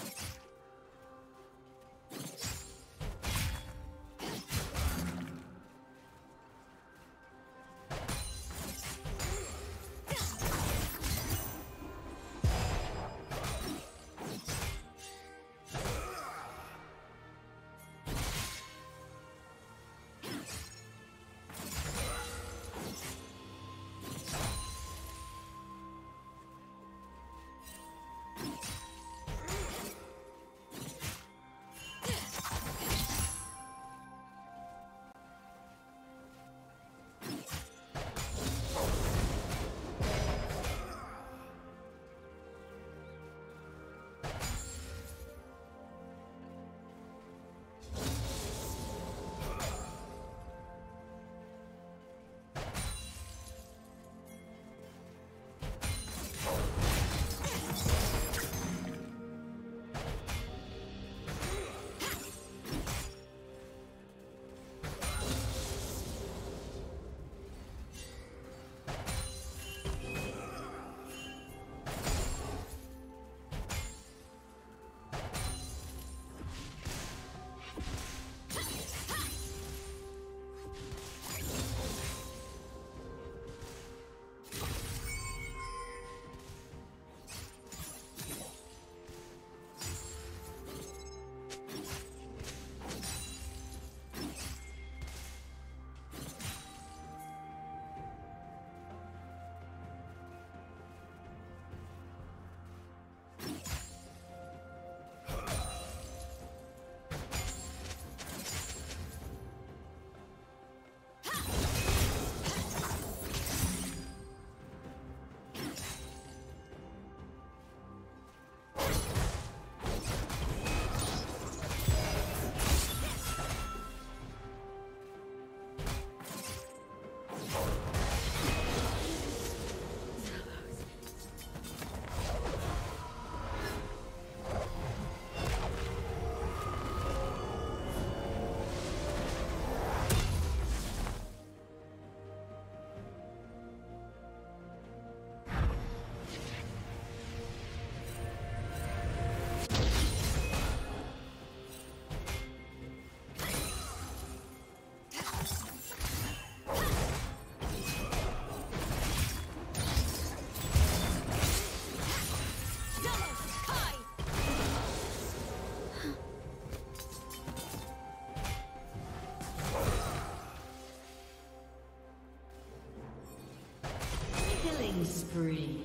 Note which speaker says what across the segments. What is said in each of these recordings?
Speaker 1: you spree.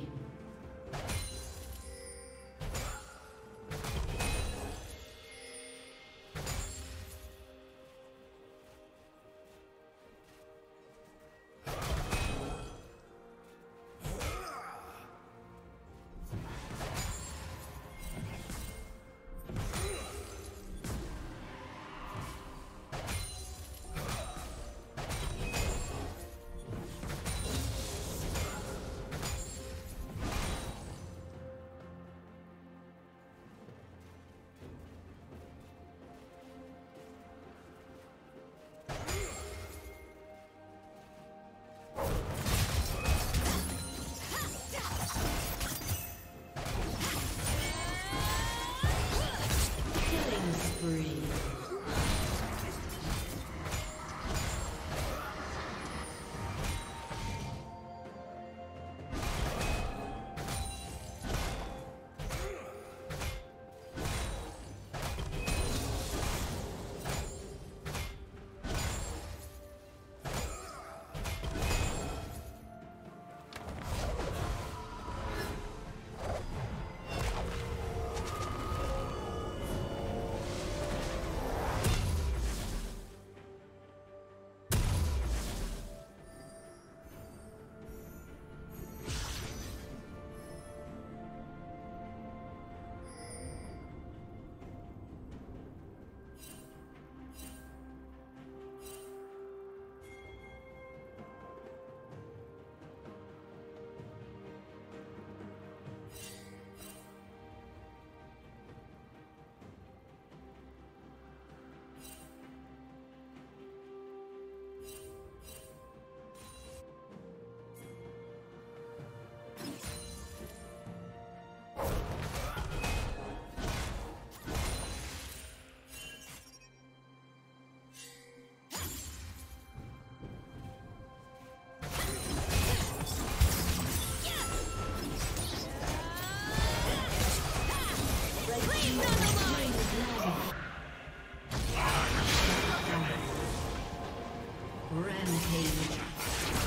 Speaker 1: Rampage.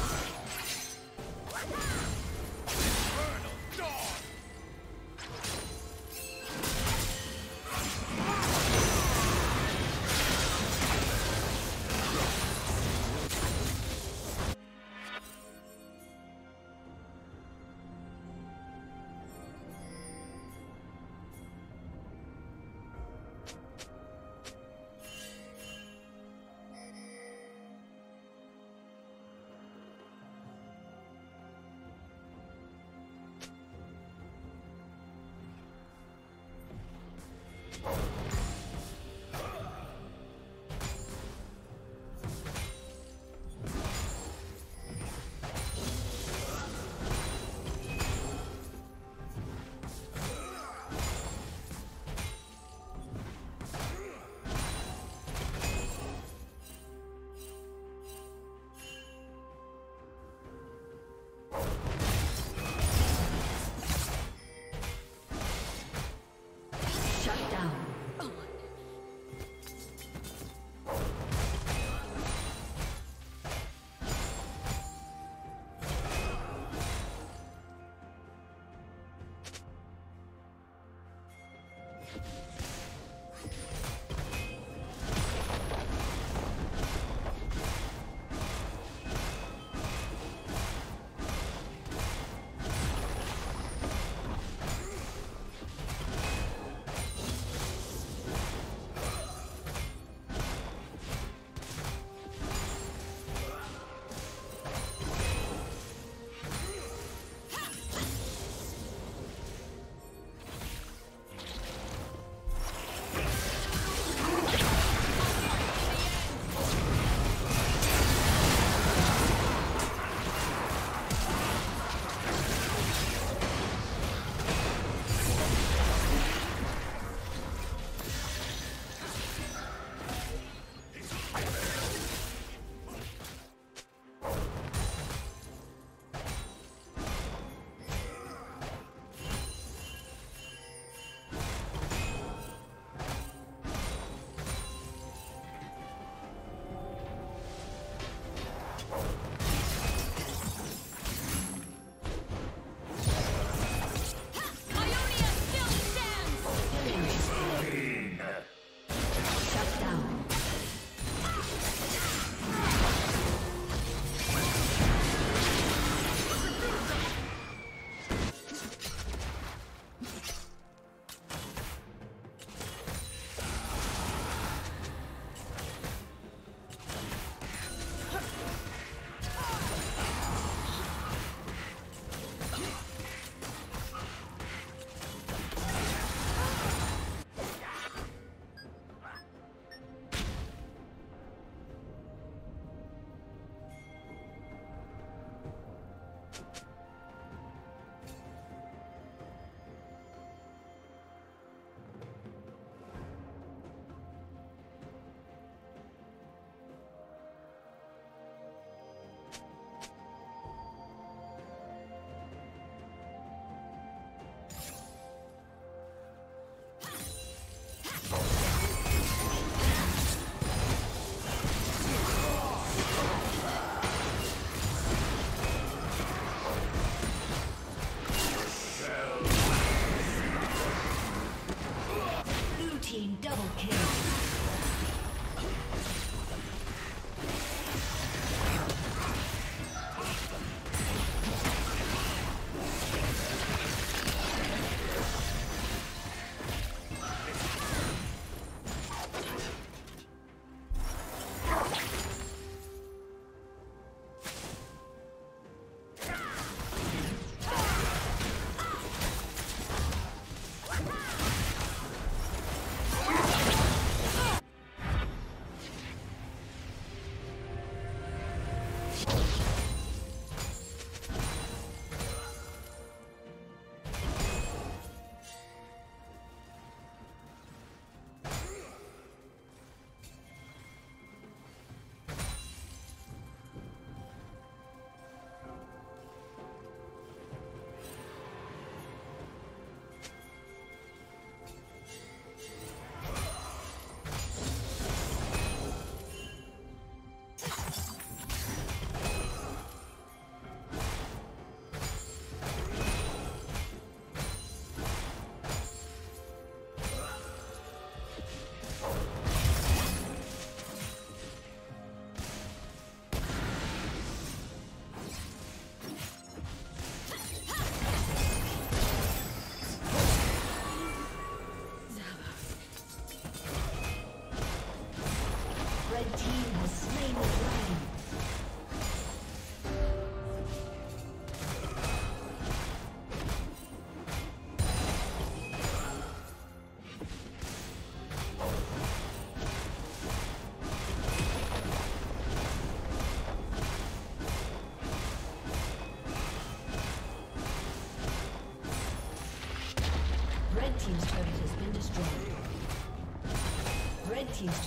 Speaker 1: Oh.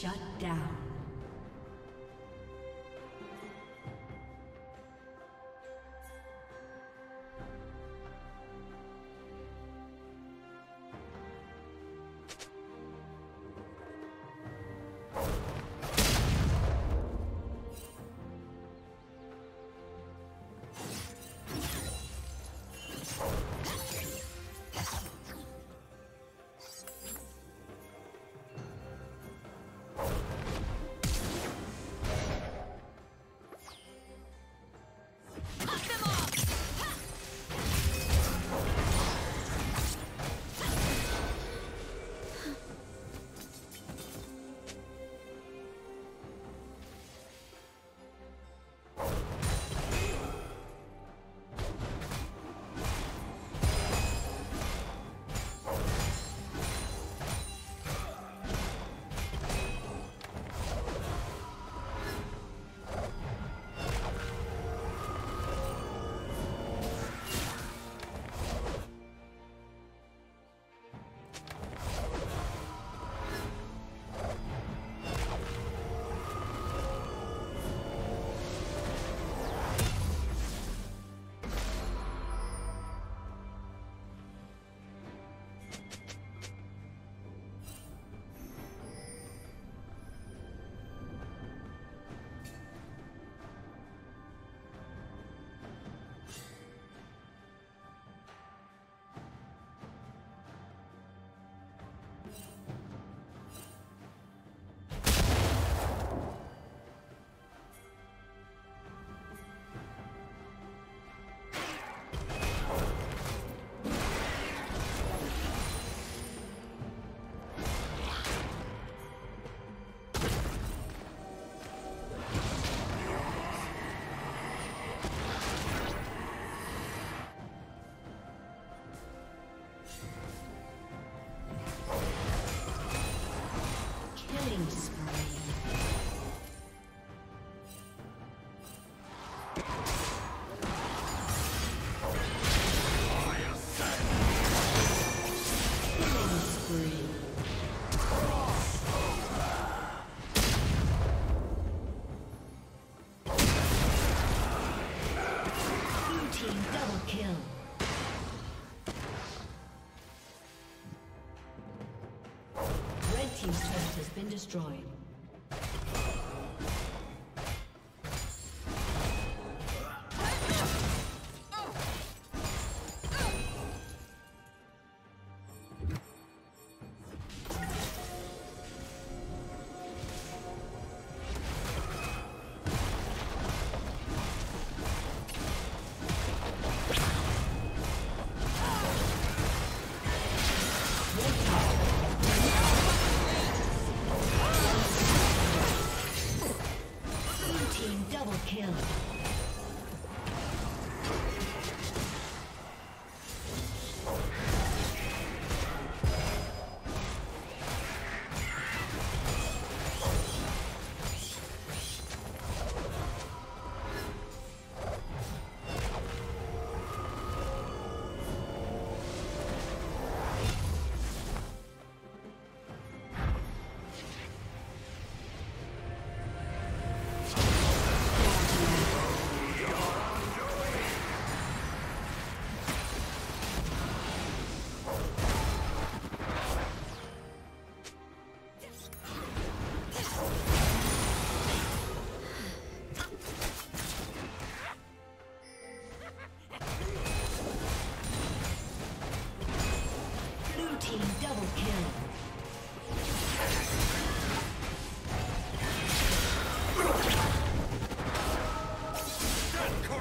Speaker 1: Shut down. Destroyed.